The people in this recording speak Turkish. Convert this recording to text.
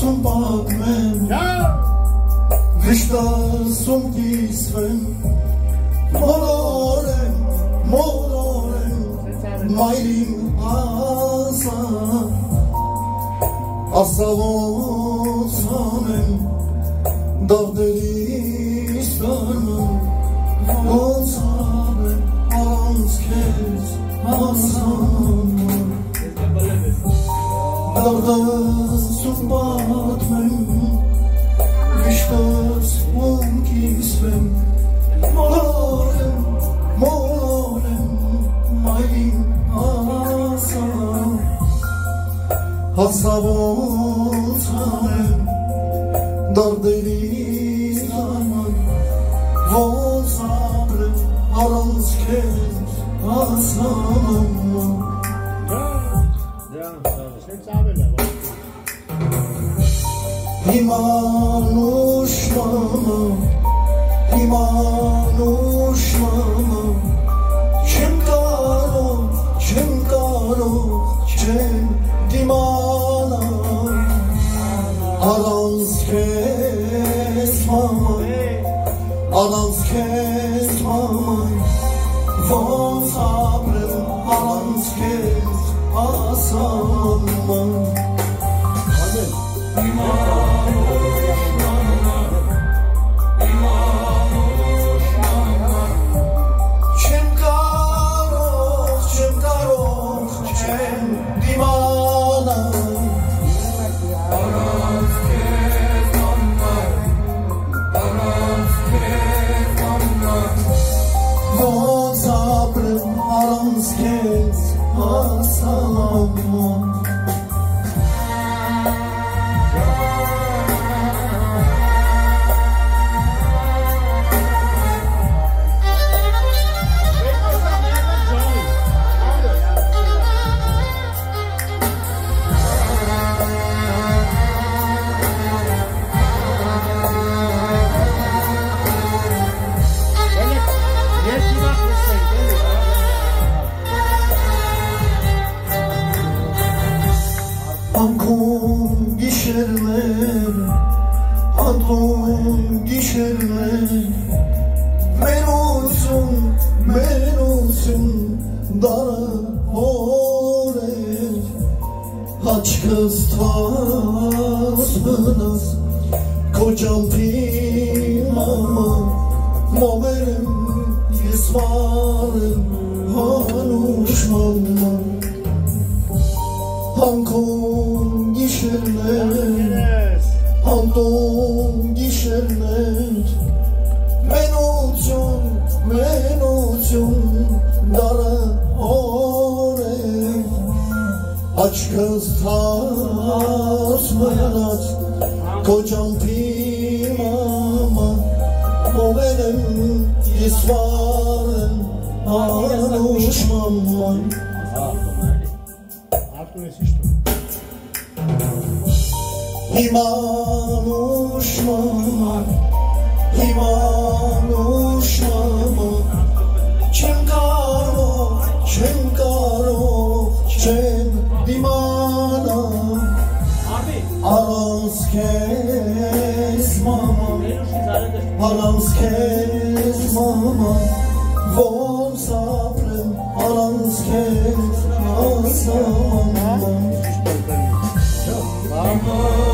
ասում պատմեմ Միշտ ասում կիսվեմ Մորորեմ, մորորեմ Մայրիմ ասա Ասավոց անեմ Դավդերի ստանամ Ոնց անեմ անց կեզ անսանք Asanım Dardasın batmem Viştas mum kisvem Morem, morem Mayim asam. Hasavotsanem Dardeli zaman Vol sabrı Aranskez Asanım Imanush mama, Imanush mama, Chimkaro, Chimkaro, Chem dimana, Alanskes mama, Alanskes mama, Von sabrın Alanskes asanman. Chimkaro, Chimkaro, Chem dimana, Von sabrın Asanman. Ankun gişerler, Ankun gişerler Men olsun, men olsun Dara hore Haç kız tasmınız Kocam pimama Momerim yisvarım Hanuşmamam gişerler Hankon gişerler Men olsun, men olsun Dara ore Aç kız tasmayanat Kocam pimama O benim isvarım Anuşmamam Imanush mama, Imanush mama, Chimkaro, Chimkaro, Chem dimana, Aranskes mama, Aranskes mama, Von sabrım, Aranskes asamam. Vamos.